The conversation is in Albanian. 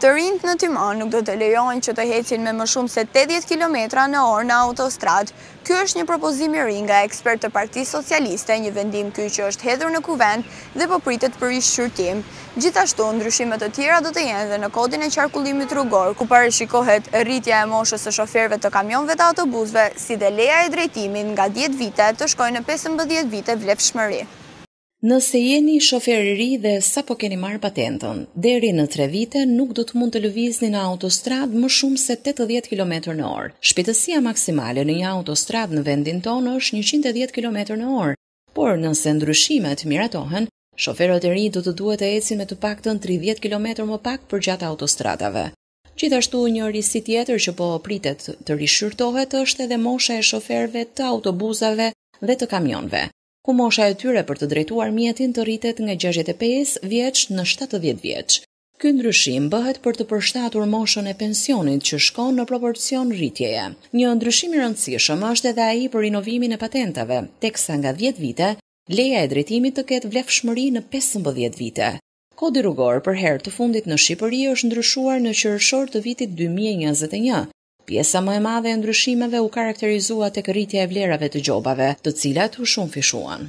Të rinjtë në timon nuk do të lejohen që të ecin me më shumë se tetëdhjetë kilometra në orë në autostradë. Ky është një propozim i ri nga ekspertë të Partisë Socialiste, një vendim ky që është hedhur në Kuvend dhe po pritet për rishqyrtim. Gjithashtu, ndryshime të tjera do të jenë dhe në Kodin e Qarkullimit Rrugor, ku parashikohet rritja e moshës së shoferëve të kamionëve dhe të autobusëve, si dhe leja e drejtimit nga dhjetë vite të shkojë në pesëmbëdhjetë vite vlefshmëri. Nëse jeni shofer i ri dhe sapo keni marrë patentën, deri në 3 vite nuk do të mund të lëvizni në autostradë më shumë se 80 km në orë. Shpejtësia maksimale në një autostradë në vendin tonë është 110 km në orë, por nëse ndryshimet miratohen, shoferët e ri do të duhet të ecin me të paktën 30 km më pak përgjatë autostradave. Gjithashtu një risi tjetër që po pritet të rishqyrtohet është edhe mosha e shoferëve të autobusave dhe të kamionëve. ku mosha e tyre për të drejtuar mjetin të rritet nga 65 vjeç në 70 vjeç. Ky ndryshim bëhet për të përshtatur moshën e pensionit që shkon në proporcion rritjeje. Një ndryshim i rëndësishëm është edhe ai për rinovimin e patentave, teksa nga 10 vite leja e drejtimit të ketë vlefshmëri në 15 vite. Kodi rrugor për herë të fundit në Shqipëri është ndryshuar në qershor të vitit 2021, Pjesa më e madhe e ndryshimeve u karakterizua tek rritja e vlerave të gjobave, të cilat u shumëfishuan.